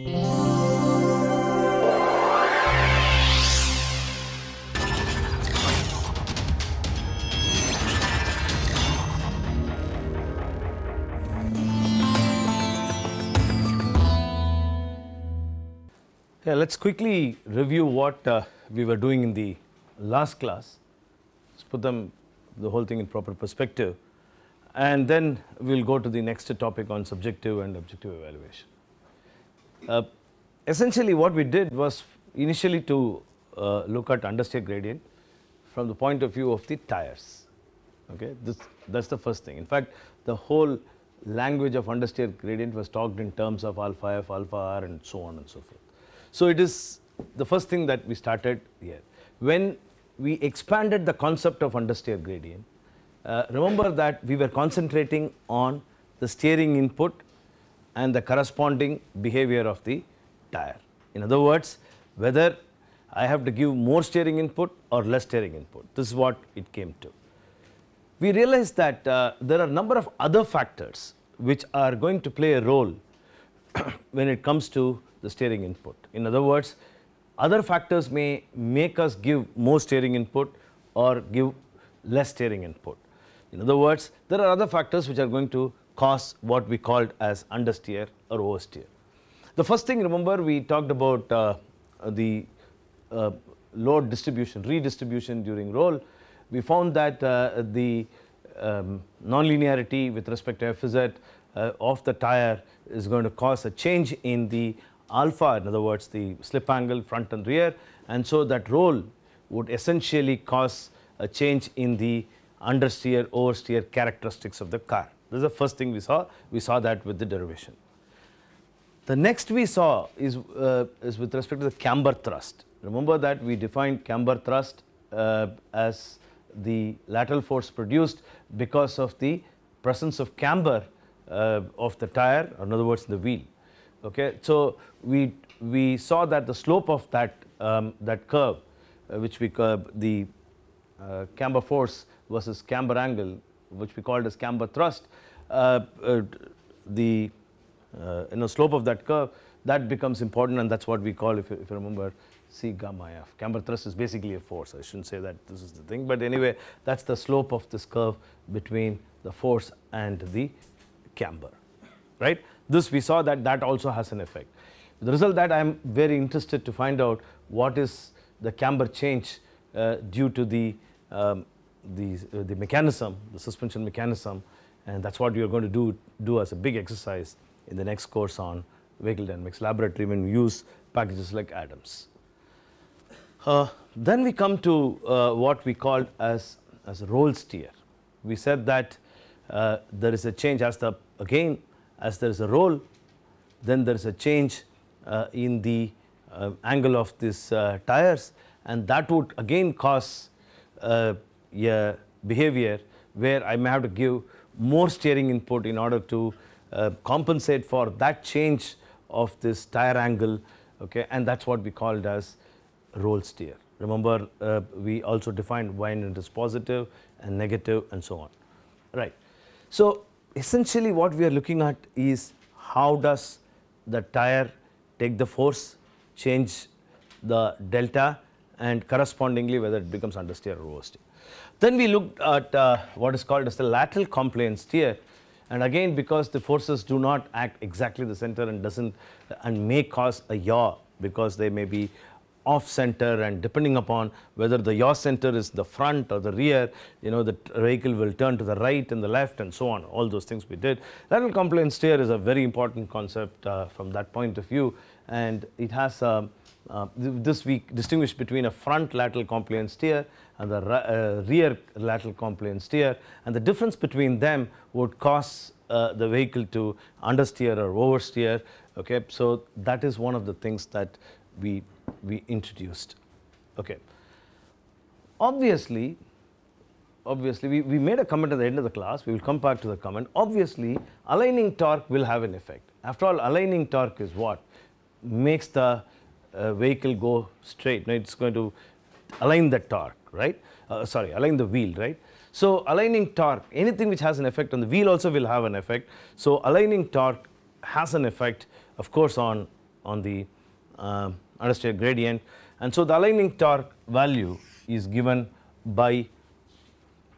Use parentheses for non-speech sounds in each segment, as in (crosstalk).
Yeah, let's quickly review what uh, we were doing in the last class. Let's put them the whole thing in proper perspective, and then we'll go to the next topic on subjective and objective evaluation. Uh, essentially, what we did was initially to uh, look at understeer gradient from the point of view of the tires. Okay, this that's the first thing. In fact, the whole language of understeer gradient was talked in terms of alpha f, alpha r, and so on and so forth. So, it is the first thing that we started here. When we expanded the concept of understeer gradient, uh, remember that we were concentrating on the steering input and the corresponding behavior of the tire. In other words, whether I have to give more steering input or less steering input, this is what it came to. We realized that uh, there are a number of other factors which are going to play a role (clears throat) when it comes to the steering input. In other words, other factors may make us give more steering input or give less steering input. In other words, there are other factors which are going to cause what we called as understeer or oversteer. The first thing remember we talked about uh, the uh, load distribution, redistribution during roll. We found that uh, the um, nonlinearity with respect to FZ uh, of the tire is going to cause a change in the alpha in other words the slip angle front and rear and so that roll would essentially cause a change in the understeer oversteer characteristics of the car. This is the first thing we saw, we saw that with the derivation. The next we saw is, uh, is with respect to the camber thrust. Remember that we defined camber thrust uh, as the lateral force produced because of the presence of camber uh, of the tire, or in other words the wheel. Okay. So, we, we saw that the slope of that, um, that curve uh, which we curve the uh, camber force versus camber angle which we called as camber thrust, the uh, you know slope of that curve that becomes important and that is what we call if you, if you remember C gamma f. Camber thrust is basically a force I should not say that this is the thing but anyway that is the slope of this curve between the force and the camber right. This we saw that that also has an effect. The result that I am very interested to find out what is the camber change uh, due to the, um, the, uh, the mechanism, the suspension mechanism and that is what you are going to do, do as a big exercise in the next course on vehicle dynamics laboratory when we use packages like Adams. Uh, then we come to uh, what we called as, as roll steer. We said that uh, there is a change as the again as there is a roll then there is a change uh, in the uh, angle of these uh, tires and that would again cause a behavior where I may have to give more steering input in order to uh, compensate for that change of this tire angle okay and that is what we called as roll steer. Remember uh, we also defined when it is positive and negative and so on right. So, essentially what we are looking at is how does the tire take the force, change the delta and correspondingly whether it becomes understeer or oversteer. Then we looked at uh, what is called as the lateral compliance steer and again because the forces do not act exactly the center and does not and may cause a yaw because they may be off center and depending upon whether the yaw center is the front or the rear, you know the vehicle will turn to the right and the left and so on, all those things we did. Lateral compliance steer is a very important concept uh, from that point of view. And it has um, uh, this we distinguish between a front lateral compliance steer and the uh, rear lateral compliance steer and the difference between them would cause uh, the vehicle to understeer or oversteer okay so that is one of the things that we we introduced. Okay. Obviously, obviously we, we made a comment at the end of the class, we will come back to the comment. Obviously, aligning torque will have an effect. After all, aligning torque is what makes the uh, vehicle go straight. Now, it is going to align the torque, right? Uh, sorry, align the wheel, right? So, aligning torque, anything which has an effect on the wheel also will have an effect. So, aligning torque has an effect, of course, on on the um, understeer gradient and so the aligning torque value is given by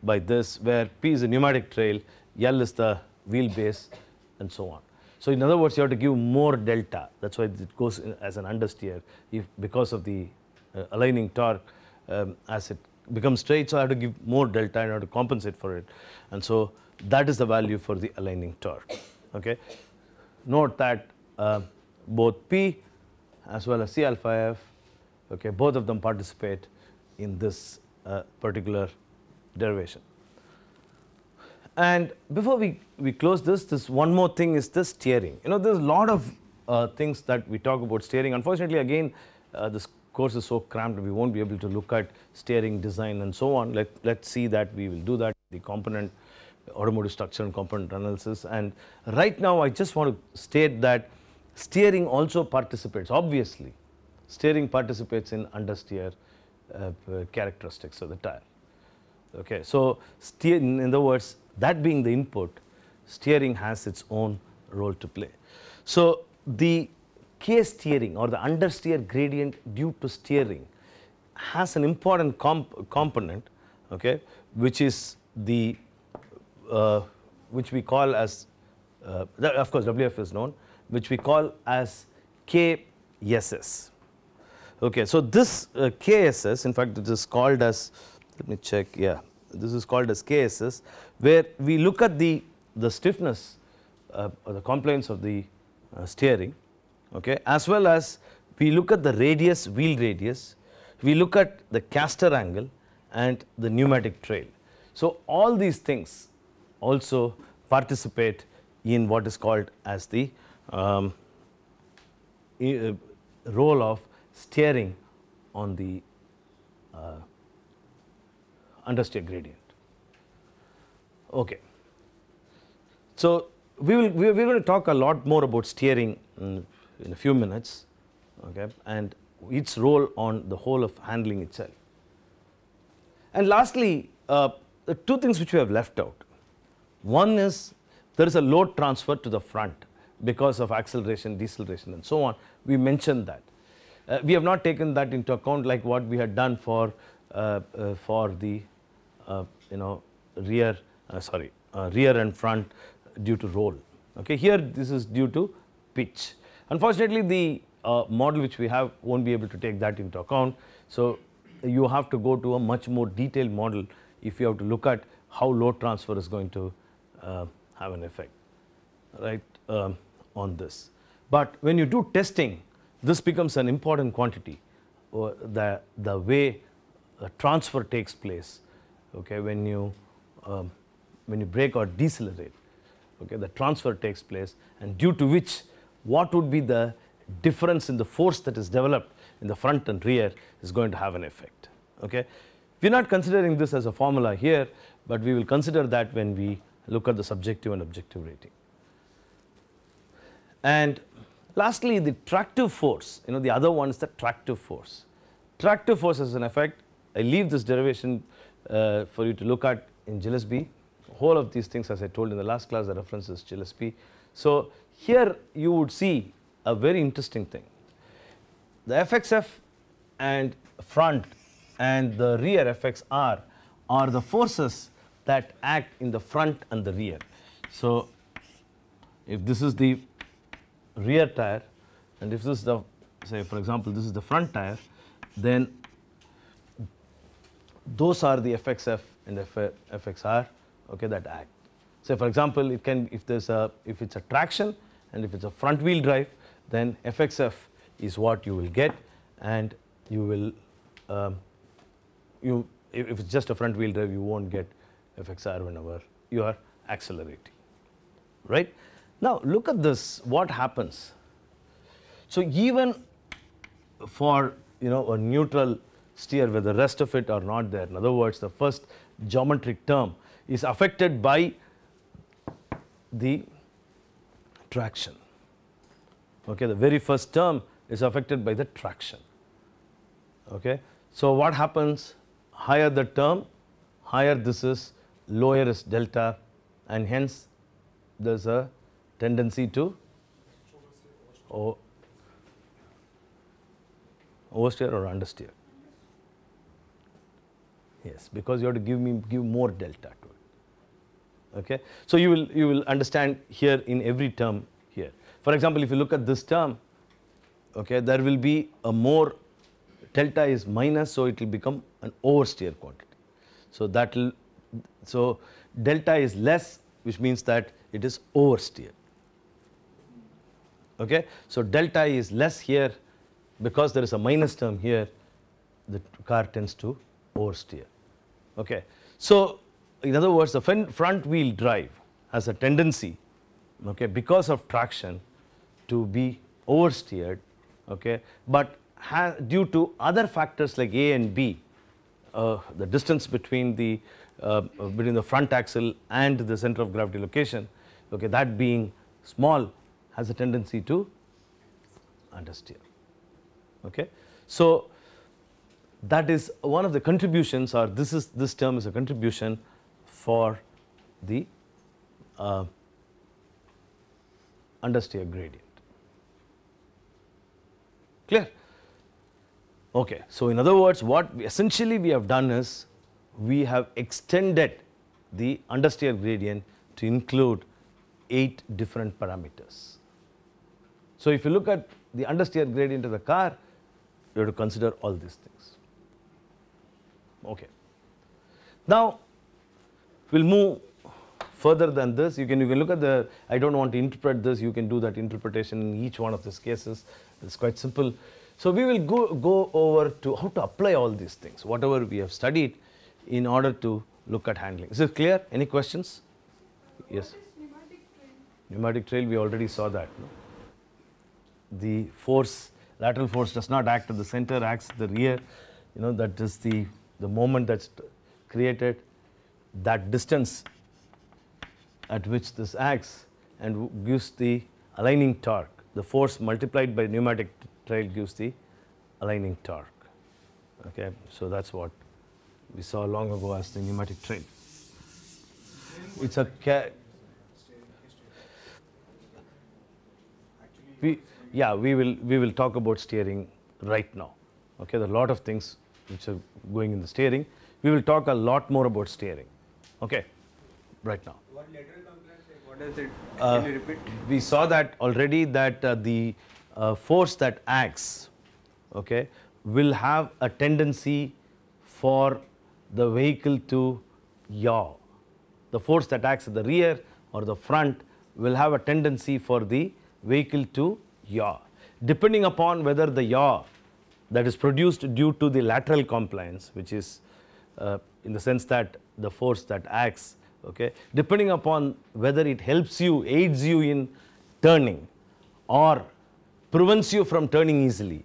by this where P is the pneumatic trail, L is the wheelbase and so on. So in other words you have to give more delta that is why it goes as an understeer if because of the uh, aligning torque um, as it becomes straight so I have to give more delta in order to compensate for it and so that is the value for the aligning torque. Okay. Note that uh, both P as well as C alpha F okay, both of them participate in this uh, particular derivation. And before we, we close this, this one more thing is the steering. You know, there's a lot of uh, things that we talk about steering. Unfortunately, again, uh, this course is so cramped, we won't be able to look at steering design and so on. Let, let's see that we will do that, the component, automotive structure and component analysis. And right now, I just want to state that steering also participates, obviously, steering participates in understeer uh, characteristics of the tire. Okay, so in other words, that being the input, steering has its own role to play. So the K steering or the understeer gradient due to steering has an important comp component, okay, which is the uh, which we call as uh, of course WF is known, which we call as KSS. Okay, so this uh, KSS, in fact, it is called as let me check, yeah, this is called as KSS, where we look at the the stiffness uh, or the compliance of the uh, steering okay, as well as we look at the radius, wheel radius, we look at the caster angle and the pneumatic trail. So, all these things also participate in what is called as the um, uh, role of steering on the uh, understeer gradient. Okay. So, we will we are going to talk a lot more about steering in in a few minutes okay, and its role on the whole of handling itself. And lastly, uh, the two things which we have left out. One is there is a load transfer to the front because of acceleration, deceleration and so on. We mentioned that. Uh, we have not taken that into account like what we had done for uh, uh for the you know rear uh, sorry rear and front due to roll. Okay, here this is due to pitch. Unfortunately, the uh, model which we have won't be able to take that into account. So, you have to go to a much more detailed model if you have to look at how load transfer is going to uh, have an effect right on this. But when you do testing, this becomes an important quantity, uh, the, the way transfer takes place okay, when you um, when you brake or decelerate okay, the transfer takes place and due to which what would be the difference in the force that is developed in the front and rear is going to have an effect. Okay. We are not considering this as a formula here, but we will consider that when we look at the subjective and objective rating. And lastly, the tractive force, you know the other one is the tractive force. Tractive force has an effect, I leave this derivation Uh, for you to look at in Gillespie. Whole of these things as I told in the last class the reference is Gillespie. So, here you would see a very interesting thing. The FXF and front and the rear FXR are the forces that act in the front and the rear. So, if this is the rear tire and if this is the say for example this is the front tire then those are the FXF and FXR okay that act. So, for example it can if there's a if it's a traction and if it's a front wheel drive then FXF is what you will get and you will um, you if, if it's just a front wheel drive you won't get FXR whenever you are accelerating right. Now look at this what happens. So even for you know a neutral steer where the rest of it are not there in other words the first geometric term is affected by the traction. Okay, the very first term is affected by the traction. Okay. So, what happens higher the term, higher this is, lower is delta and hence there is a tendency to oversteer or understeer? Yes, because you have to give me give more delta to it. Okay, so you will you will understand here in every term here. For example, if you look at this term, okay, there will be a more delta is minus, so it will become an oversteer quantity. So that will so delta is less, which means that it is oversteer. Okay, so delta is less here because there is a minus term here. The car tends to oversteer. Okay. So, in other words the front wheel drive has a tendency okay, because of traction to be oversteered, okay, but due to other factors like A and B, uh, the distance between the uh, between the front axle and the center of gravity location, okay, that being small has a tendency to understeer. Okay. So, that is one of the contributions or this is this term is a contribution for the uh, understeer gradient. Clear? Okay. So, in other words what we essentially we have done is we have extended the understeer gradient to include 8 different parameters. So, if you look at the understeer gradient of the car you have to consider all these things. Okay. Now, we will move further than this. You can, you can look at the, I do not want to interpret this, you can do that interpretation in each one of these cases. It is quite simple. So, we will go, go over to how to apply all these things, whatever we have studied in order to look at handling. Is it clear? Any questions? Yes. Pneumatic trail? We already saw that. No? The force, lateral force does not act at the center, acts at the rear. You know, that is the the moment that's created, that distance at which this acts and gives the aligning torque. The force multiplied by pneumatic trail gives the aligning torque. Okay, so that's what we saw long ago as the pneumatic trail. It's a we yeah we will we will talk about steering right now. Okay, there are a lot of things which are going in the steering. We will talk a lot more about steering. Okay, right now. What lateral compliance? What does it? Uh, can you repeat? We saw that already that uh, the uh, force that acts, okay, will have a tendency for the vehicle to yaw. The force that acts at the rear or the front will have a tendency for the vehicle to yaw. Depending upon whether the yaw that is produced due to the lateral compliance which is uh, in the sense that the force that acts okay depending upon whether it helps you aids you in turning or prevents you from turning easily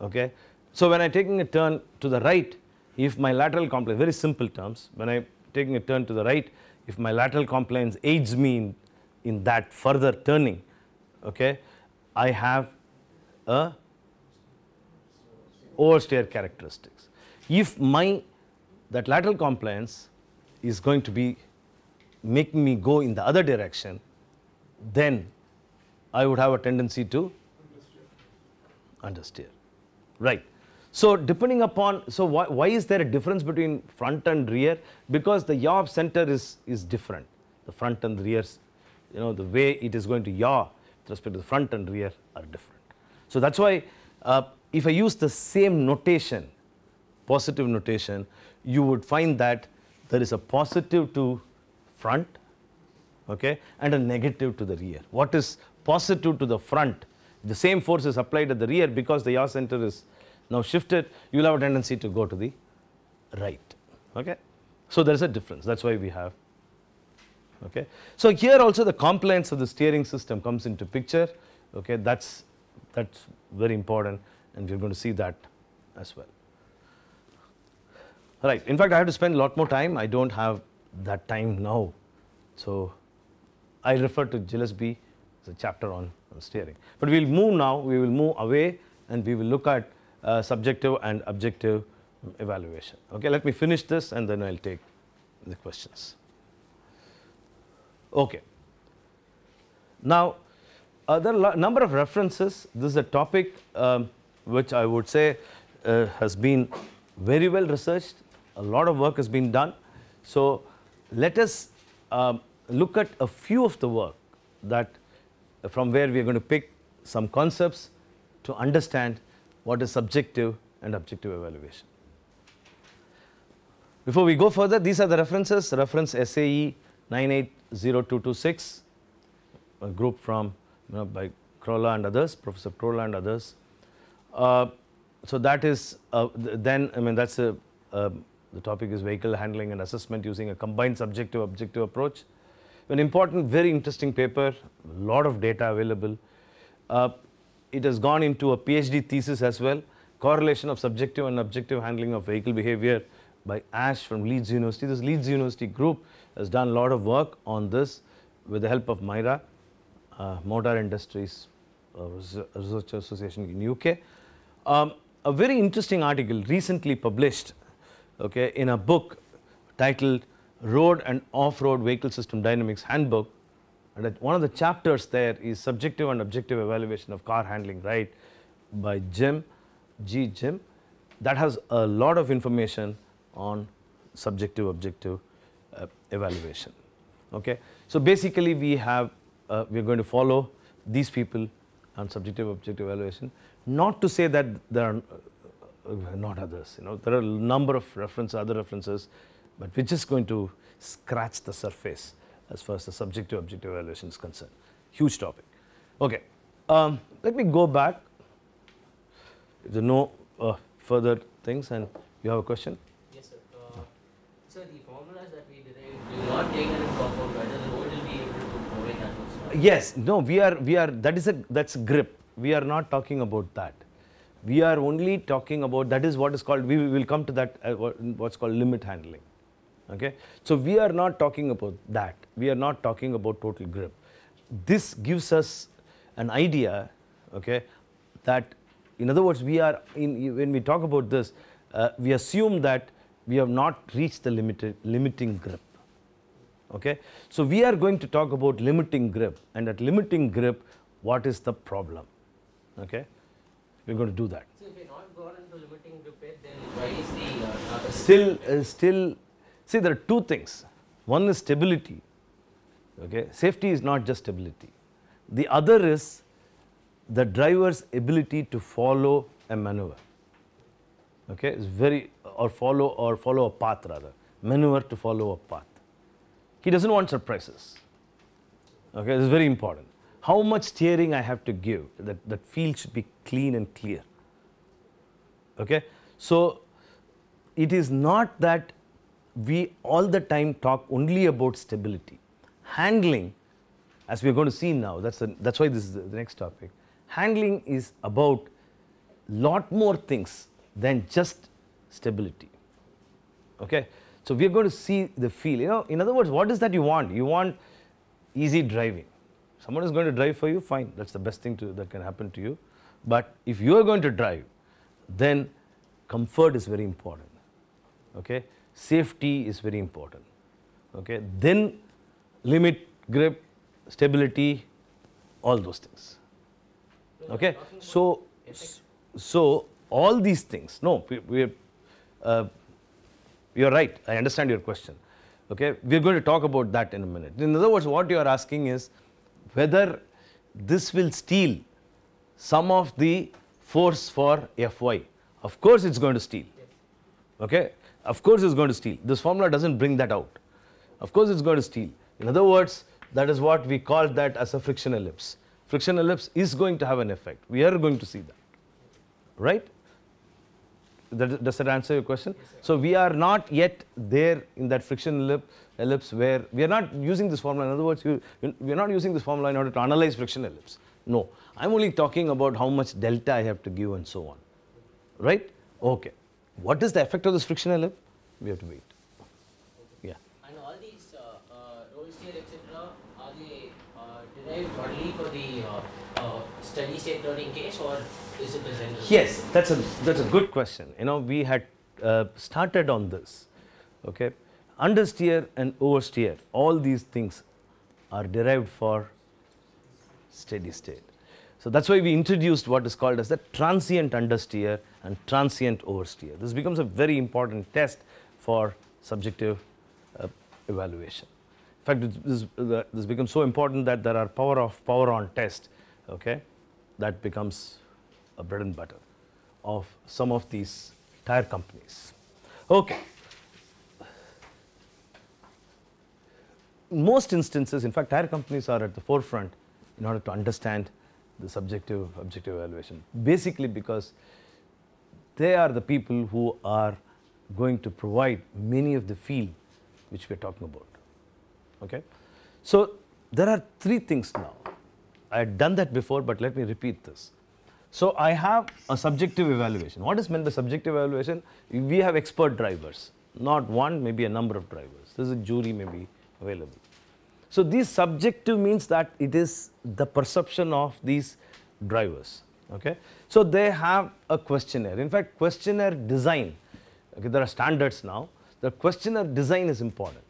okay. So when I am taking a turn to the right if my lateral compliance very simple terms when I am taking a turn to the right if my lateral compliance aids me in, in that further turning okay i have a oversteer characteristics. If my that lateral compliance is going to be making me go in the other direction, then I would have a tendency to understeer. Right. So, depending upon, so why, why is there a difference between front and rear? Because the yaw of center is, is different. The front and the rears, you know, the way it is going to yaw with respect to the front and rear are different. So, that is why uh, if I use the same notation, positive notation, you would find that there is a positive to front okay, and a negative to the rear. What is positive to the front? The same force is applied at the rear because the yaw center is now shifted, you will have a tendency to go to the right. Okay? So, there is a difference that is why we have. Okay? So, here also the compliance of the steering system comes into picture. Okay? That is that is very important and we are going to see that as well. Right. In fact, I have to spend a lot more time. I do not have that time now. So, I refer to Gillespie as a chapter on, on steering. But we will move now, we will move away and we will look at uh, subjective and objective evaluation. Okay, let me finish this and then I will take the questions. Okay. Now, uh, there are number of references. This is a topic um, which I would say uh, has been very well researched. A lot of work has been done. So let us um, look at a few of the work that from where we are going to pick some concepts to understand what is subjective and objective evaluation. Before we go further, these are the references, reference SAE 980226, a group from you know, by Crolla and others, Professor Crolla and others. Uh, so that is, uh, then I mean that's a, uh, the topic is vehicle handling and assessment using a combined subjective objective approach. An important, very interesting paper, a lot of data available. It has gone into a PhD thesis as well, correlation of subjective and objective handling of vehicle behavior by Ash from Leeds University. This Leeds University group has done a lot of work on this with the help of MIRA, uh, Motor Industries uh, Research Association in UK. Um, a very interesting article recently published okay, in a book titled Road and Off-Road Vehicle System Dynamics Handbook. And one of the chapters there is subjective and objective evaluation of car handling, right, by Jim, G. Jim. That has a lot of information on subjective objective uh, evaluation. Okay. So basically we have, uh, we are going to follow these people on subjective objective evaluation. Not to say that there are uh, not others, you know, there are a number of references, other references, but we're just going to scratch the surface as far as the subjective objective evaluation is concerned. Huge topic. Okay. Um, let me go back. If there are no uh, further things and you have a question? Yes, sir. Uh, so the formulas that we derived do not take into whether the will be able to provide that. Yes, no, we are, we are, that is a, that's grip. We are not talking about that. We are only talking about, that is what is called, we will come to that, uh, what's called limit handling. Okay. So we are not talking about that. We are not talking about total grip. This gives us an idea, okay, that in other words, we are, in, when we talk about this, uh, we assume that we have not reached the limited, limiting grip. Okay. So we are going to talk about limiting grip and at limiting grip, what is the problem? Okay. We're going to do that. So if we're not gone into limiting grip yet, then why is the uh, Still, uh, still, see there are two things. One is stability. Okay. Safety is not just stability. The other is the driver's ability to follow a maneuver. Okay. It's very, or follow, or follow a path rather. Maneuver to follow a path. He doesn't want surprises. Okay, this is very important. How much steering I have to give, that, that field should be clean and clear. Okay, so it is not that we all the time talk only about stability. Handling, as we are going to see now, that's, the, that's why this is the, the next topic. Handling is about lot more things than just stability. Okay. So we are going to see the feel. You know, in other words, what is that you want? You want easy driving. Someone is going to drive for you, fine. That's the best thing to, that can happen to you. But if you are going to drive, then comfort is very important. Okay. Safety is very important. Okay. Then limit, grip, stability, all those things. Okay. So, so all these things, no, we, we uh, you are right. I understand your question. Okay, we are going to talk about that in a minute. In other words, what you are asking is whether this will steal some of the force for Fy. Of course, it's going to steal. Okay, of course, it's going to steal. This formula doesn't bring that out. Of course, it's going to steal. In other words, that is what we call that as a friction ellipse. Friction ellipse is going to have an effect. We are going to see that, right? That, does that answer your question? so we are not yet there in that friction ellipse, ellipse where we are not using this formula. In other words, you, you, we are not using this formula in order to analyze friction ellipse. No, I'm only talking about how much delta I have to give and so on. Right? Okay. What is the effect of this friction ellipse? We have to wait. Yeah. And all these uh, uh, roll steer, etc., are they uh, derived only for the uh, uh, steady state learning case or is it a general? Yes, that's a that's a good question. You know, we had uh, started on this. Okay, understeer and oversteer, all these things are derived for steady state. So that's why we introduced what is called as the transient understeer and transient oversteer. This becomes a very important test for subjective uh, evaluation. In fact, this, this, becomes so important that there are power of power on test, okay, that becomes a bread and butter of some of these tire companies. Okay. Most instances, in fact, tire companies are at the forefront in order to understand the subjective objective evaluation. Basically, because they are the people who are going to provide many of the field which we are talking about. Okay. So, there are three things now. I had done that before, but let me repeat this. So, I have a subjective evaluation. What is meant by subjective evaluation? We have expert drivers, not one, maybe a number of drivers. There is a jury may be available. So, this subjective means that it is the perception of these drivers. Okay. So, they have a questionnaire. In fact, questionnaire design, okay, there are standards now. The questionnaire design is important.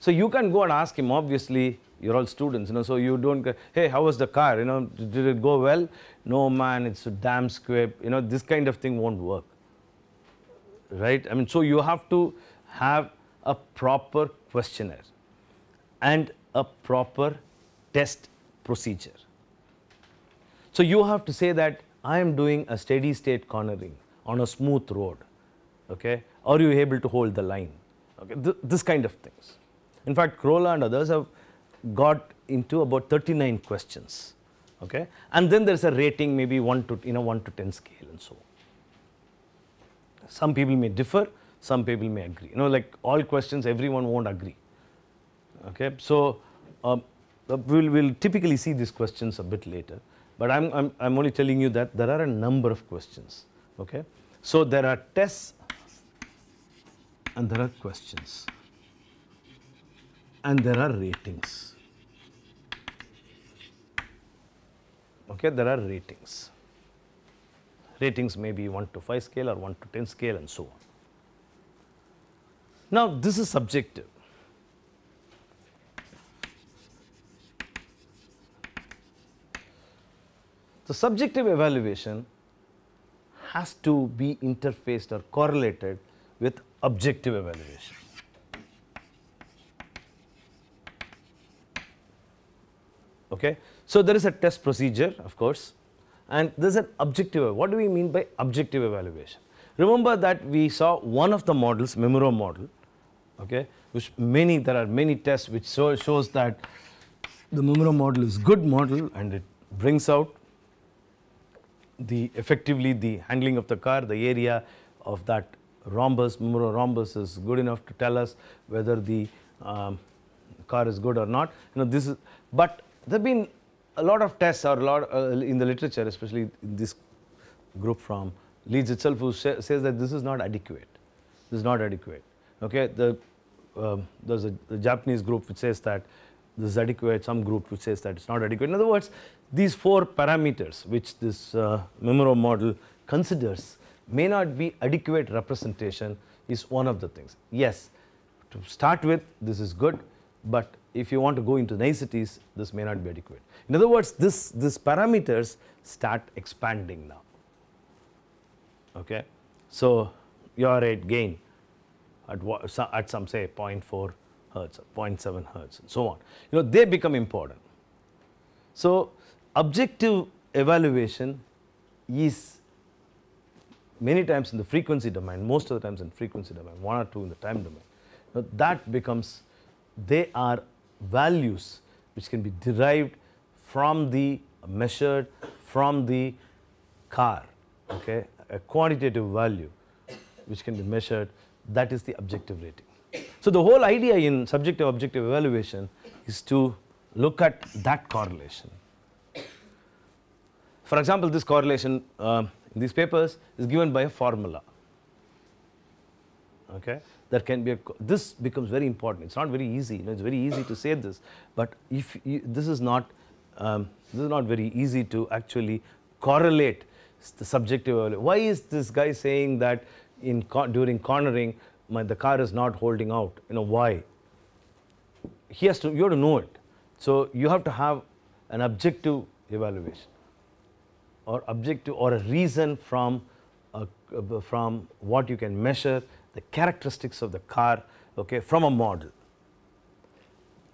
So, you can go and ask him obviously you are all students you know so you don't hey how was the car you know did it go well no man it's a damn squib you know this kind of thing won't work right i mean so you have to have a proper questionnaire and a proper test procedure. So you have to say that i am doing a steady state cornering on a smooth road okay? Are you able to hold the line? Okay Th this kind of things. In fact Crolla and others have got into about 39 questions okay? And then there is a rating maybe 1 to you know 1 to 10 scale and so on. Some people may differ some people may agree. You know like all questions everyone won't agree. Okay? So um, uh, we'll, we'll typically see these questions a bit later but I'm, I'm, I'm only telling you that there are a number of questions. Okay? So there are tests and there are questions. And there are ratings. Okay, there are ratings. Ratings may be 1 to 5 scale or 1 to 10 scale and so on. Now, this is subjective. The subjective evaluation has to be interfaced or correlated with objective evaluation. Okay. So, there is a test procedure of course and there is an objective. What do we mean by objective evaluation? Remember that we saw one of the models Mimuro model okay, which many there are many tests which show, shows that the Mimuro model is good model and it brings out the effectively the handling of the car, the area of that rhombus, Mimuro rhombus is good enough to tell us whether the um, car is good or not. You know this is, but there have been a lot of tests or a lot uh, in the literature, especially in this group from Leeds itself, who sa says that this is not adequate. This is not adequate. Okay, the um, there's a the Japanese group which says that this is adequate. Some group which says that it's not adequate. In other words, these four parameters which this uh, Mimuro model considers may not be adequate representation is one of the things. Yes, to start with, this is good, but if you want to go into niceties, this may not be adequate. In other words, this, these parameters start expanding now. Okay. So, your rate gain at, at some say 0.4 hertz, 0.7 hertz and so on, you know they become important. So, objective evaluation is many times in the frequency domain, most of the times in frequency domain, one or two in the time domain. Now, that becomes they are values which can be derived from the measured from the car, okay, a quantitative value which can be measured that is the objective rating. So, the whole idea in subjective objective evaluation is to look at that correlation. For example, this correlation uh, in these papers is given by a formula. Okay there can be a, this becomes very important. It's not very easy, you know, it's very easy to say this, but if you, this is not, um, this is not very easy to actually correlate the subjective. Why is this guy saying that in during cornering, my, the car is not holding out? You know why? He has to. You have to know it. So you have to have an objective evaluation. or objective or a reason from a, from what you can measure the characteristics of the car okay, from a model.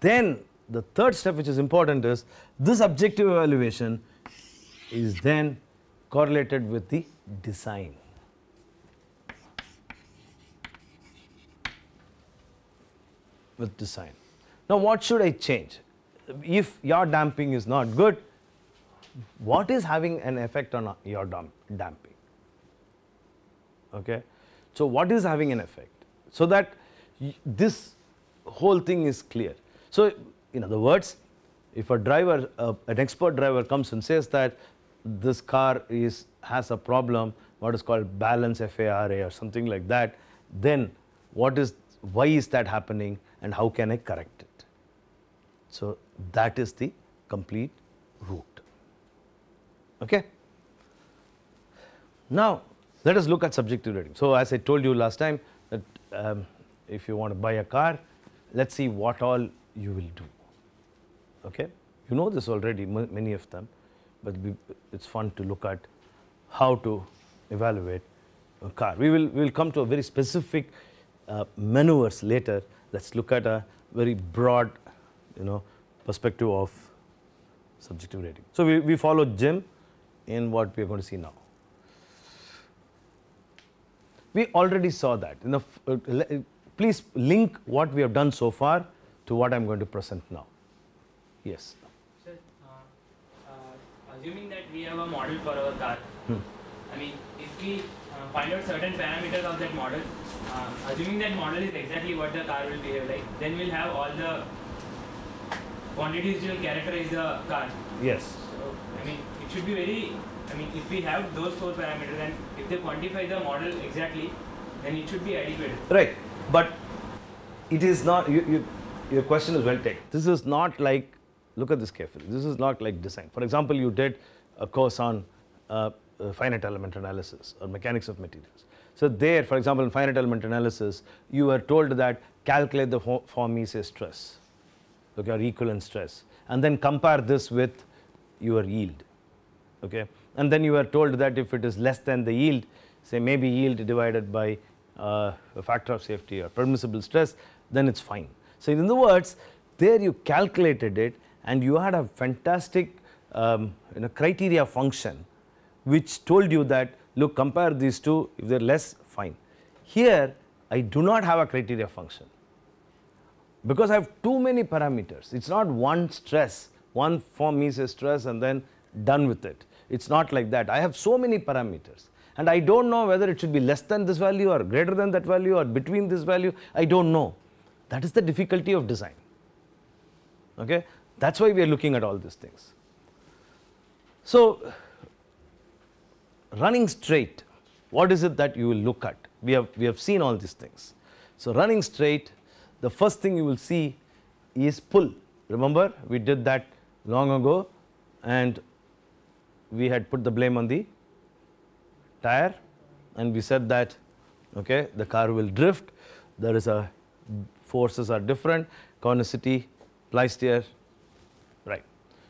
Then the third step which is important is this objective evaluation is then correlated with the design. With design. Now what should I change? If yaw damping is not good, what is having an effect on damp damping? Okay. So what is having an effect? So that this whole thing is clear. So in other words, if a driver, uh, an expert driver comes and says that this car is has a problem, what is called balance FARA or something like that, then what is, why is that happening and how can I correct it? So that is the complete route. Okay. Now let us look at subjective rating. So as I told you last time that um, if you want to buy a car, let's see what all you will do. Okay, you know this already, many of them, but it's fun to look at how to evaluate a car. We will we will come to a very specific uh, maneuvers later. Let's look at a very broad, you know, perspective of subjective rating. So we, we follow Jim in what we are going to see now. We already saw that. In the, uh, please link what we have done so far to what I am going to present now. Yes. Assuming that we have a model for our car, Hmm. I mean, if we uh, find out certain parameters of that model, uh, assuming that model is exactly what the car will behave like, then we'll have all the quantities which will characterize the car. Yes. So, I mean, it should be very, I mean, if we have those four parameters and if they quantify the model exactly, then it should be adequate. Right. But it is not, you, you, your question is well taken. This is not like, look at this carefully, this is not like design. For example, you did a course on uh, uh, finite element analysis or mechanics of materials. So there, for example, in finite element analysis, you were told that calculate the von Mises stress, okay, or equivalent stress, and then compare this with your yield, okay. And then you were told that if it is less than the yield, say maybe yield divided by uh, a factor of safety or permissible stress, then it's fine. So in other words, there you calculated it and you had a fantastic um, you know, criteria function which told you that look compare these two if they are less fine. Here I do not have a criteria function because I have too many parameters. It is not one stress, one von Mises stress and then done with it. It is not like that. I have so many parameters and I do not know whether it should be less than this value or greater than that value or between this value, I do not know. That is the difficulty of design. Okay? That is why we are looking at all these things. So, running straight, what is it that you will look at? We have, we have seen all these things. So, running straight, the first thing you will see is pull. Remember, we did that long ago and we had put the blame on the tire and we said that okay, the car will drift, there is a forces are different, conicity, plysteer, right.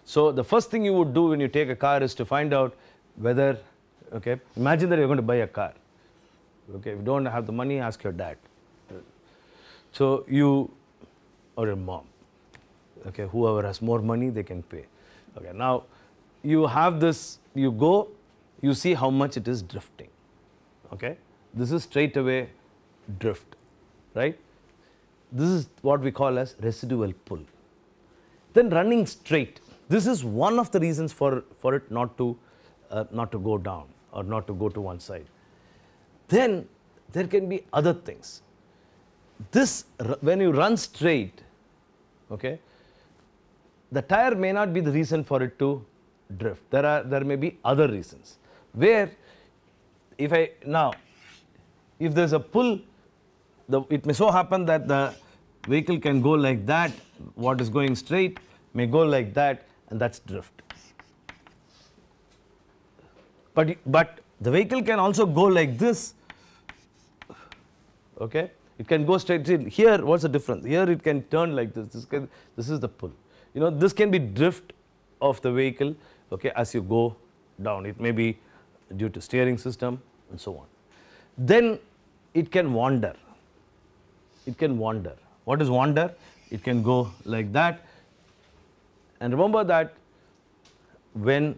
So, the first thing you would do when you take a car is to find out whether, okay, imagine that you are going to buy a car, okay, if you do not have the money, ask your dad. So, you or your mom, okay, whoever has more money, they can pay. Okay, now, you have this, you go you see how much it is drifting. Okay? This is straight away drift, right? This is what we call as residual pull. Then running straight, this is one of the reasons for, for it not to, uh, not to go down or not to go to one side. Then there can be other things. This, when you run straight, okay, the tire may not be the reason for it to drift. There are, there may be other reasons where if I now if there is a pull the it may so happen that the vehicle can go like that what is going straight may go like that and that is drift. But, but the vehicle can also go like this okay it can go straight here what is the difference here it can turn like this this, can, this is the pull you know this can be drift of the vehicle okay as you go down. It may be due to steering system and so on. Then it can wander. It can wander. What is wander? It can go like that. And remember that when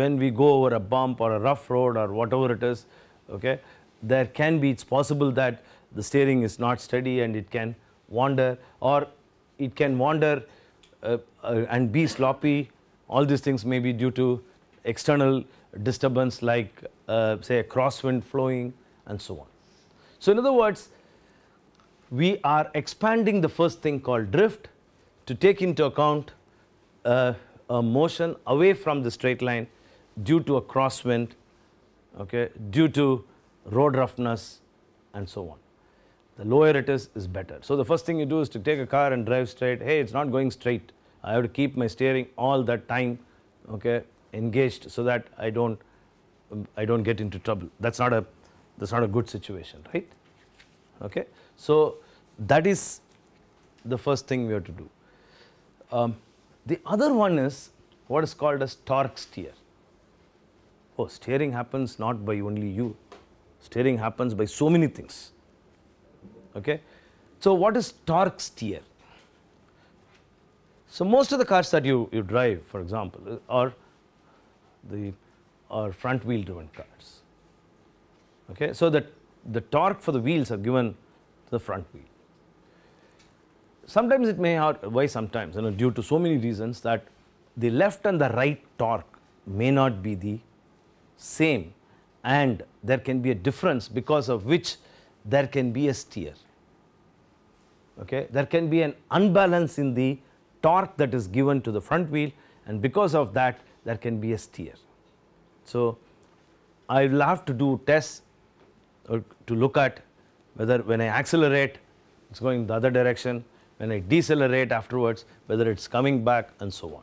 when we go over a bump or a rough road or whatever it is, okay, there can be, it's possible that the steering is not steady and it can wander or it can wander uh, uh, and be sloppy. All these things may be due to external disturbance like uh, say a crosswind flowing and so on. So in other words, we are expanding the first thing called drift to take into account uh, a motion away from the straight line due to a crosswind, okay, due to road roughness and so on. The lower it is, is better. So the first thing you do is to take a car and drive straight. Hey, it's not going straight. I have to keep my steering all that time, okay, engaged so that I don't, I don't get into trouble. That's not a, that's not a good situation, right? Okay. So that is the first thing we have to do. Um, the other one is what is called as torque steer. Oh, steering happens not by only you. Steering happens by so many things. Okay. So what is torque steer? So most of the cars that you, you drive, for example, are the are front wheel driven cars. Okay. So that the torque for the wheels are given to the front wheel. Sometimes it may have, why sometimes, you know, due to so many reasons that the left and the right torque may not be the same and there can be a difference because of which there can be a steer. Okay. There can be an unbalance in the torque that is given to the front wheel and because of that there can be a steer. So, I will have to do tests or to look at whether when I accelerate it is going the other direction, when I decelerate afterwards whether it is coming back and so on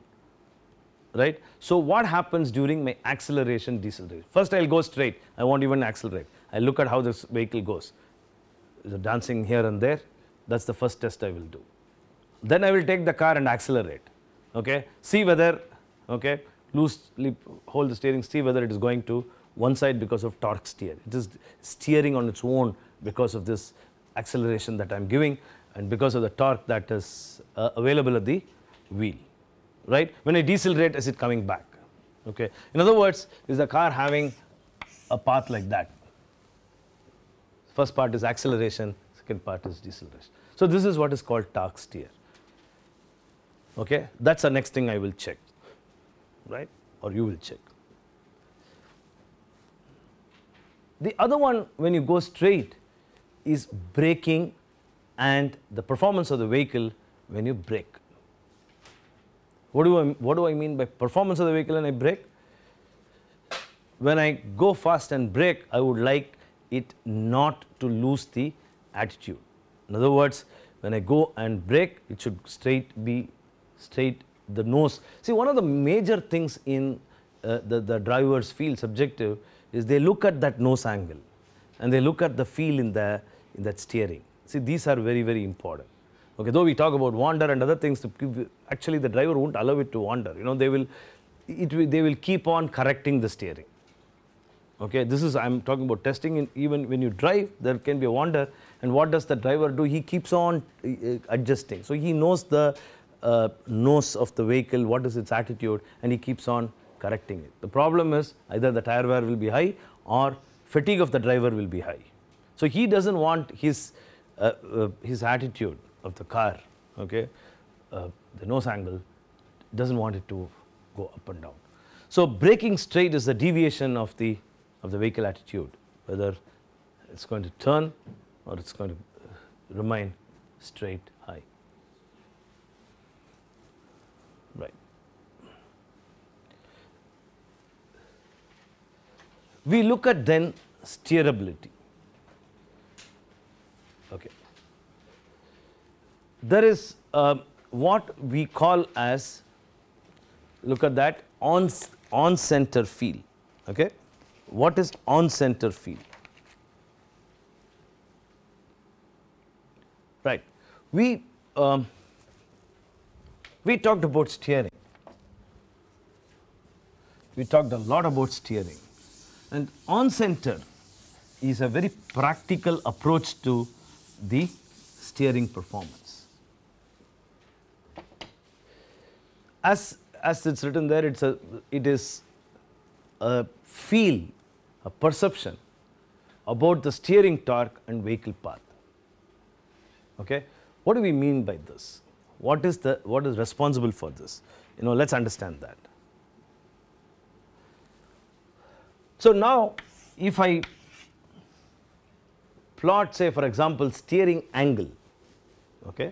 right. So, what happens during my acceleration deceleration? First I will go straight, I not even accelerate. I look at how this vehicle goes, it dancing here and there, that is the first test I will do. Then I will take the car and accelerate, okay, see whether, okay, loosely hold the steering, see whether it is going to one side because of torque steer. It is steering on its own because of this acceleration that I am giving and because of the torque that is uh, available at the wheel right. When I decelerate is it coming back okay. In other words is the car having a path like that. First part is acceleration, second part is deceleration. So this is what is called torque steer okay. That is the next thing I will check right or you will check. The other one when you go straight is braking and the performance of the vehicle when you brake. What do, I, what do I mean by performance of the vehicle when I brake? When I go fast and brake, I would like it not to lose the attitude. In other words, when I go and brake, it should straight be straight the nose. See, one of the major things in uh, the, the driver's field subjective is they look at that nose angle and they look at the feel in, the, in that steering. See, these are very, very important. Okay, though we talk about wander and other things, actually the driver won't allow it to wander. You know, they will, it they will keep on correcting the steering. Okay, this is I am talking about testing. In, even when you drive, there can be a wander, and what does the driver do? He keeps on uh, adjusting. So he knows the uh, nose of the vehicle, what is its attitude, and he keeps on correcting it. The problem is either the tire wear will be high or fatigue of the driver will be high. So he doesn't want his his attitude of the car, okay, uh, the nose angle, doesn't want it to go up and down. So braking straight is the deviation of the of the vehicle attitude, whether it's going to turn or it's going to uh, remain straight high. Right. We look at then steerability. Okay. There is uh, what we call as look at that on on center feel. Okay? What is on center feel? Right. We um, we talked about steering. We talked a lot about steering. And on center is a very practical approach to the steering performance. As, as it's written there, it's a, it is a feel, a perception about the steering torque and vehicle path. Okay? What do we mean by this? What is the what is responsible for this? You know, let's understand that. So now if I plot say for example steering angle, okay,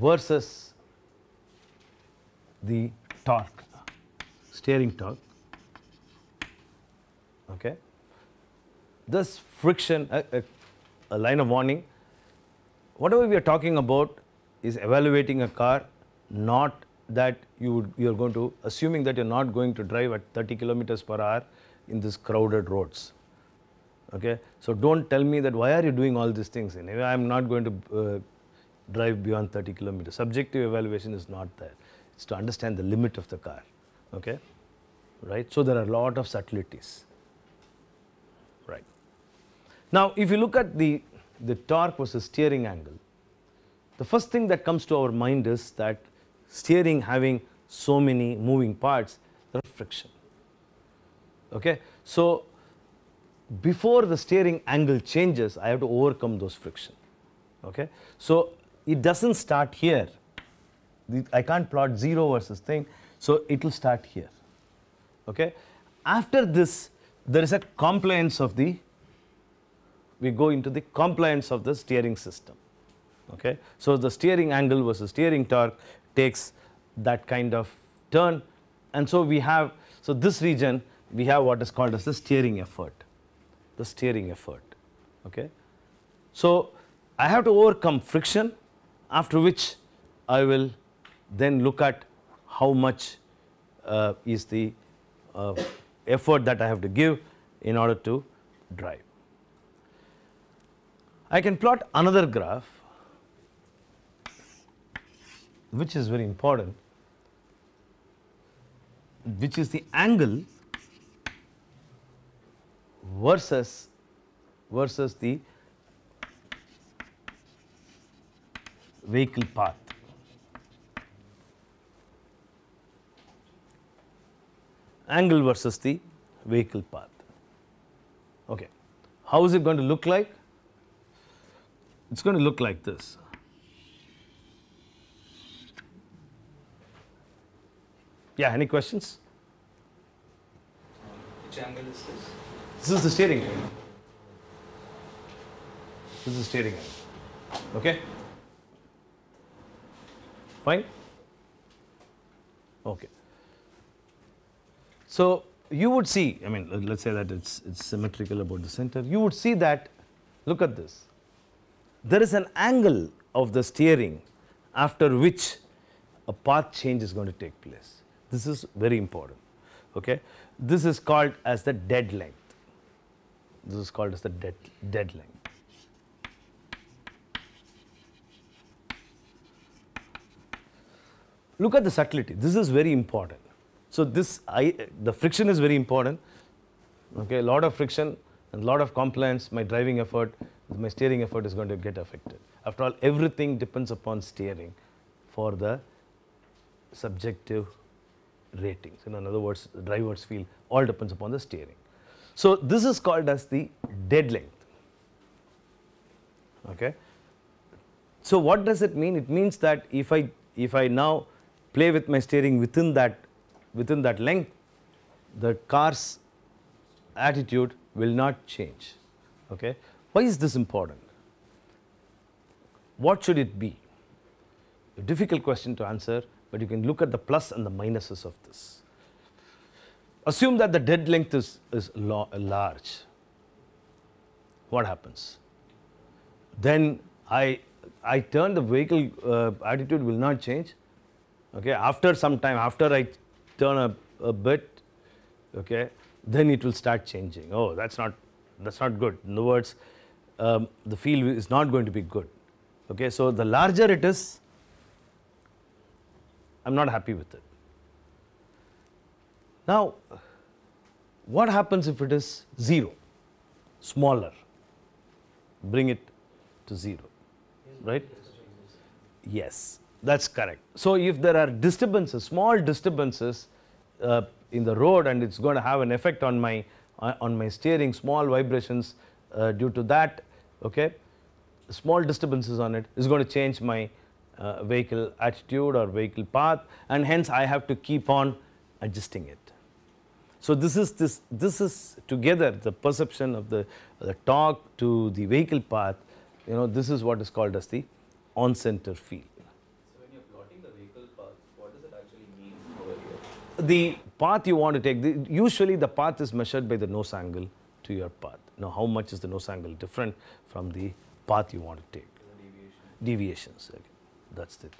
versus the torque, steering torque, okay. This friction, a, a, a line of warning, whatever we are talking about is evaluating a car, not that you would, you are going to, assuming that you are not going to drive at 30 kilometers per hour in these crowded roads. Okay? So don't tell me that why are you doing all these things? Anyway, I am not going to uh, drive beyond 30 kilometers. Subjective evaluation is not there. It's to understand the limit of the car. Okay? Right? So there are a lot of subtleties. Right. Now, if you look at the, the torque versus steering angle, the first thing that comes to our mind is that steering having so many moving parts, there is friction. Okay? So, before the steering angle changes, I have to overcome those friction. Okay? So, it does not start here. I can't plot 0 versus thing. So, it will start here. Okay? After this, there is a compliance of the, we go into the compliance of the steering system. Okay? So, the steering angle versus steering torque takes that kind of turn and so we have, so this region we have what is called as the steering effort, the steering effort. Okay? So, I have to overcome friction after which I will then look at how much uh, is the uh, effort that I have to give in order to drive. I can plot another graph which is very important which is the angle versus versus the vehicle path. Angle versus the vehicle path. Okay. How is it going to look like? It's going to look like this. Yeah, any questions? Which angle is this? This is the steering angle. This is the steering angle. Okay? Fine? Okay. So, you would see, I mean, let us say that it's, it's symmetrical about the center. You would see that, look at this. There is an angle of the steering after which a path change is going to take place. This is very important. Okay? This is called as the dead length. This is called as the dead, dead length. Look at the subtlety. This is very important. So this I, the friction is very important. Okay, a lot of friction and lot of compliance. My driving effort, my steering effort is going to get affected. After all, everything depends upon steering for the subjective ratings. In other words, drivers feel all depends upon the steering. So this is called as the dead length. Okay. So what does it mean? It means that if I if I now play with my steering within that within that length, the car's attitude will not change. Okay. Why is this important? What should it be? A difficult question to answer but you can look at the plus and the minuses of this. Assume that the dead length is, is large. What happens? Then I, I turn the vehicle uh, attitude will not change. Okay, after some time, after I turn a, a bit, okay, then it will start changing. Oh, that's not that's not good. In other words, um, the feel is not going to be good. Okay, so the larger it is, I am not happy with it. Now, what happens if it is 0, smaller? Bring it to 0, right? Yes, that's correct. So, if there are disturbances, small disturbances uh, in the road and it is going to have an effect on my, uh, on my steering, small vibrations uh, due to that, okay, small disturbances on it is going to change my uh, vehicle attitude or vehicle path and hence I have to keep on adjusting it. So, this is this this is together the perception of the, the torque to the vehicle path you know this is what is called as the on center feel. So when you're plotting the vehicle path, what does it actually mean over here? The path you want to take the, usually the path is measured by the nose angle to your path. Now how much is the nose angle different from the path you want to take? The deviation. Deviations okay. That's it.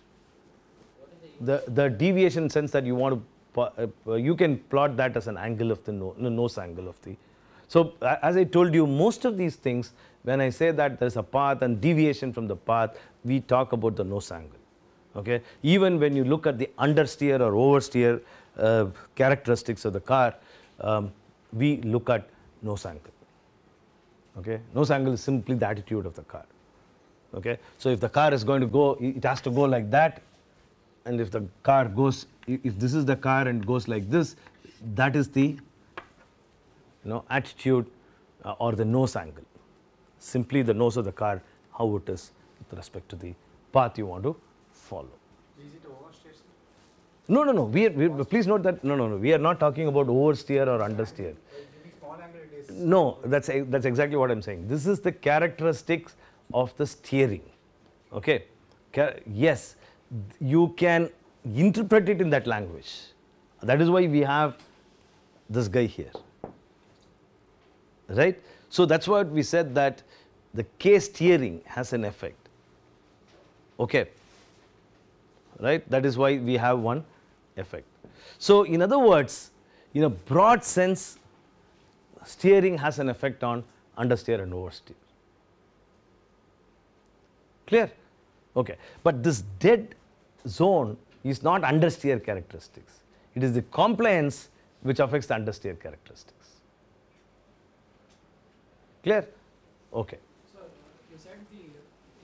The, the deviation sense that you want to uh, uh, you can plot that as an angle of the no, no, nose angle of the. So, as I told you most of these things when I say that there is a path and deviation from the path we talk about the nose angle. Okay. Even when you look at the understeer or oversteer uh, characteristics of the car um, we look at nose angle. Okay. Nose angle is simply the attitude of the car. Okay. So, if the car is going to go it has to go like that. And if the car goes if this is the car and goes like this that is the you know attitude uh, or the nose angle. Simply the nose of the car how it is with respect to the path you want to follow. Is it oversteer? no no no. We, are, we please note that no no no. We are not talking about oversteer or understeer. Like giving small angle it is. no that's that's exactly what i'm saying. This is the characteristics of the steering. Okay? Yes you can interpret it in that language. That is why we have this guy here. Right? So that's what we said that the k steering has an effect. Okay? Right? That is why we have one effect. So in other words in a broad sense steering has an effect on understeer and oversteer. Clear? Okay. But this dead zone is not understeer characteristics. It is the compliance which affects the understeer characteristics. Clear? Okay. So, you said the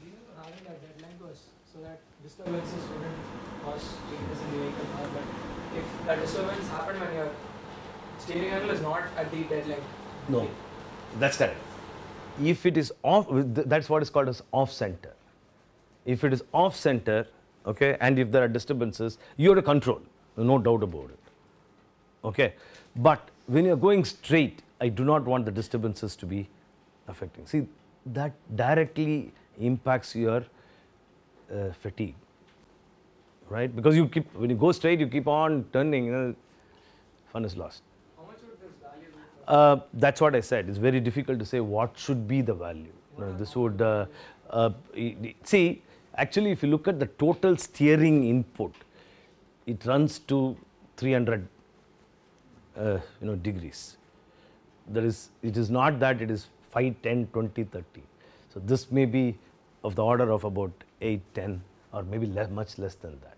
reason for having that deadline was so that disturbances wouldn't cause changes in the vehicle power. But if the disturbance happened when your steering angle is not at the deadline, No, that's correct. If it is off, that's what is called as off center. If it is off center, okay, and if there are disturbances, you have to control, no doubt about it. Okay, but when you are going straight, I do not want the disturbances to be affecting. See, that directly impacts your uh, fatigue, right? Because you keep when you go straight, you keep on turning, you know, fun is lost. how much would this value be? Uh, that's what I said. It's very difficult to say what should be the value. You know, this would uh, uh, see. Actually, if you look at the total steering input, it runs to 300 uh, you know degrees. There is it is not that it is 5, 10, 20, 30. So this may be of the order of about 8, 10 or maybe less, much less than that.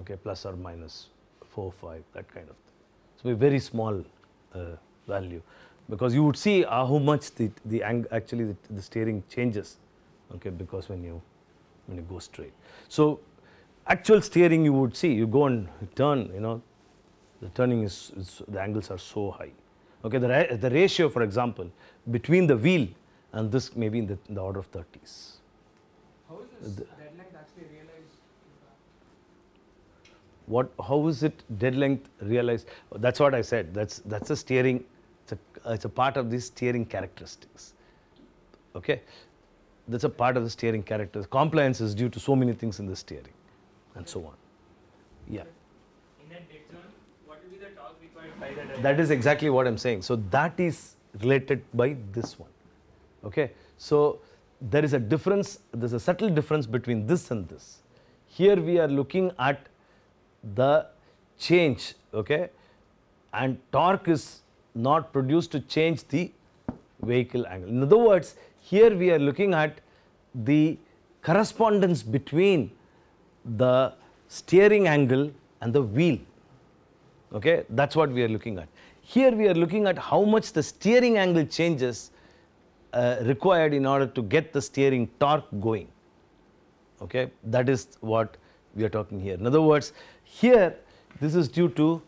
Okay, plus or minus 4, 5, that kind of thing. So a very small uh, value because you would see uh, how much the, the actually the, the steering changes okay because when you when you go straight. So actual steering you would see you go and turn you know the turning is, is the angles are so high. Okay the, ra- the ratio for example between the wheel and this may be in the, in the order of 30s how is this dead length actually realized? what how is it dead length realized? That's what i said. That's that's a steering it's a, it's a part of the steering characteristics. Okay that's a part of the steering characters compliance is due to so many things in the steering and so on. Yeah. In that zone, what will be the torque required by the that is exactly what i'm saying. So that is related by this one. Okay? So there is a difference there's a subtle difference between this and this. Here we are looking at the change okay? And torque is not produced to change the vehicle angle. In other words here we are looking at the correspondence between the steering angle and the wheel. Okay, that's what we are looking at. Here we are looking at how much the steering angle changes uh, required in order to get the steering torque going. Okay, that is what we are talking here. In other words, here this is due to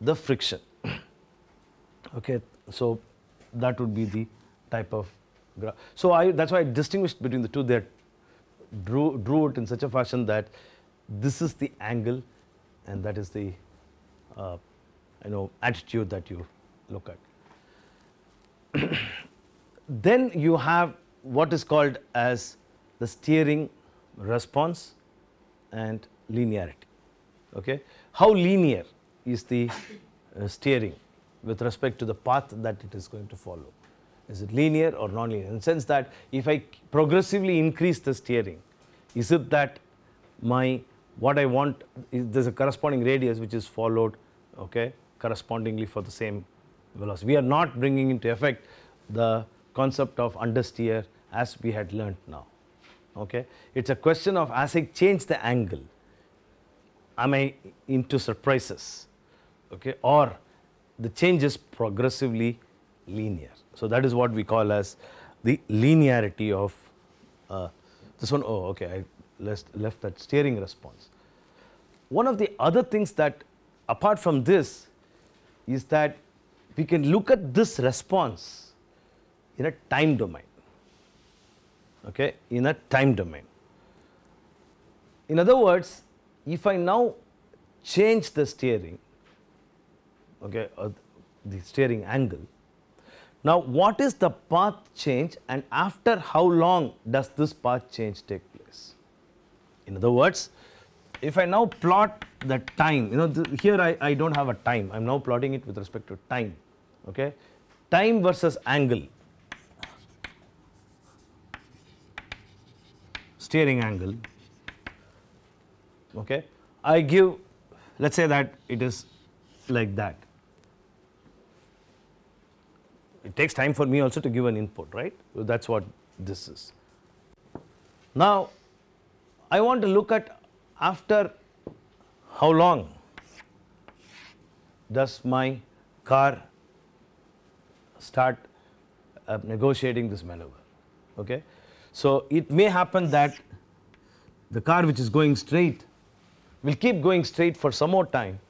the friction. (coughs) okay, so that would be the type of. So I that's why I distinguished between the two. That drew drew it in such a fashion that this is the angle, and that is the uh, you know attitude that you look at. (coughs) then you have what is called as the steering response and linearity. Okay, how linear is the uh, steering with respect to the path that it is going to follow? Is it linear or non-linear? In the sense that if I progressively increase the steering, is it that my what I want is there's a corresponding radius which is followed okay correspondingly for the same velocity. We are not bringing into effect the concept of understeer as we had learnt now. Okay, it's a question of as I change the angle, am I into surprises? Okay, or the change is progressively linear. So that is what we call as the linearity of uh, this one. Oh, okay, I left, left that steering response. One of the other things that apart from this is that we can look at this response in a time domain okay in a time domain in other words if i now change the steering okay the steering angle now what is the path change and after how long does this path change take place in other words if I now plot the time, you know, here I, I don't have a time, I am now plotting it with respect to time, okay. Time versus angle, steering angle, okay. I give, let us say that it is like that. It takes time for me also to give an input, right. So that is what this is. Now, I want to look at after how long does my car start uh, negotiating this maneuver okay so it may happen that the car which is going straight will keep going straight for some more time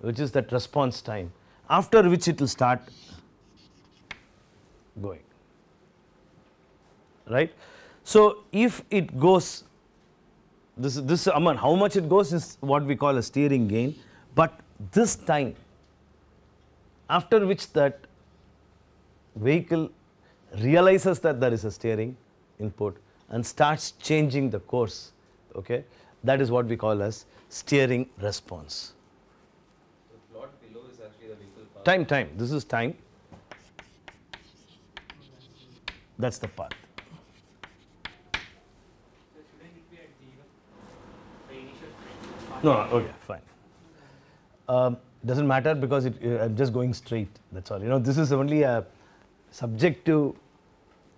which is that response time after which it will start going. Right? So if it goes this is this amount how much it goes is what we call a steering gain. But this time after which that vehicle realizes that there is a steering input and starts changing the course okay? That is what we call as steering response. The plot below is actually the vehicle path. time time. This is time that's the path No, no, okay, fine. Um, doesn't matter because it, uh, I'm just going straight. That's all. You know, this is only a subjective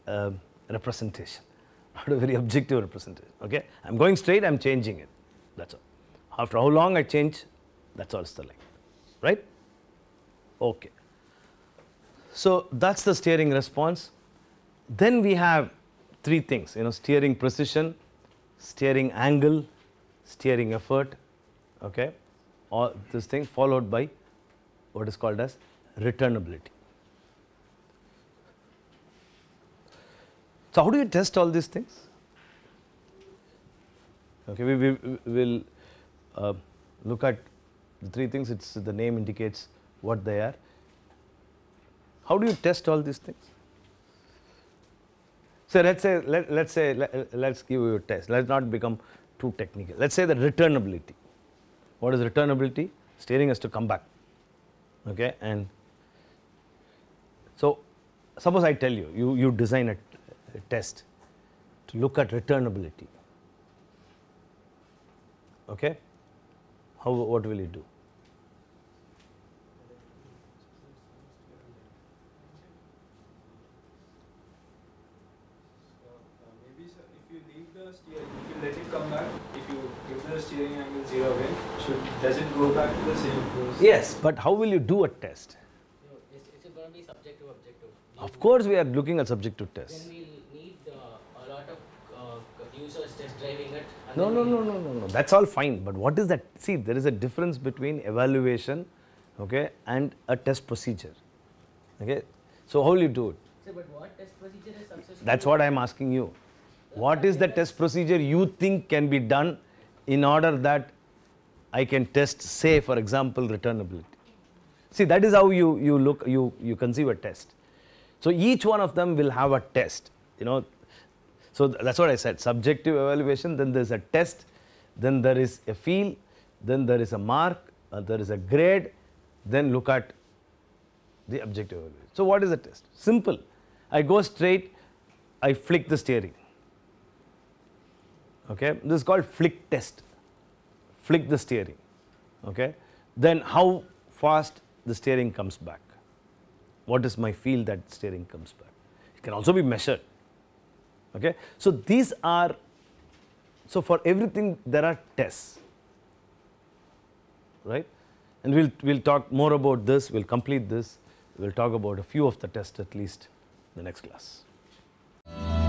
uh, representation, (laughs) not a very objective representation. Okay, I'm going straight. I'm changing it. That's all. After how long I change, that's all. It's the length, right? Okay. So that's the steering response. Then we have three things. You know, steering precision, steering angle, steering effort, okay, all this thing followed by what is called as returnability. So how do you test all these things? Okay, we, we, we will uh, look at the three things. It's the name indicates what they are. How do you test all these things? So let's say let, let's say let, let's give you a test. Let's not become too technical. Let's say the returnability. What is returnability? Steering has to come back. Okay, and so suppose I tell you, you you design a, a test to look at returnability. Okay, how what will you do? So, uh, maybe sir, if you leave the steering should, does it go back to the same first? Yes, but how will you do a test? You know, it's, it's going to be subjective objective. Of course, we are looking at subjective Then tests. we'll need uh, a lot of uh, users test driving it. No, no, no, no, no, no. That's all fine. But what is that? See, there is a difference between evaluation, okay, and a test procedure. Okay. So how will you do it? So, but what test procedure is successful? That's what I am asking you. What is the test procedure you think can be done in order that I can test, say, for example, returnability? See, that is how you, you look, you, you conceive a test. So each one of them will have a test, you know. So th- that's what I said, subjective evaluation, then there's a test, then there is a feel, then there is a mark, uh, there is a grade, then look at the objective evaluation. So what is the test? Simple. I go straight, I flick the steering. Okay, this is called flick test. Flick the steering. Okay, then how fast the steering comes back. What is my feel that steering comes back? It can also be measured. Okay, so these are. So for everything there are tests, right? And we'll we'll talk more about this. We'll complete this. We'll talk about a few of the tests at least in the next class.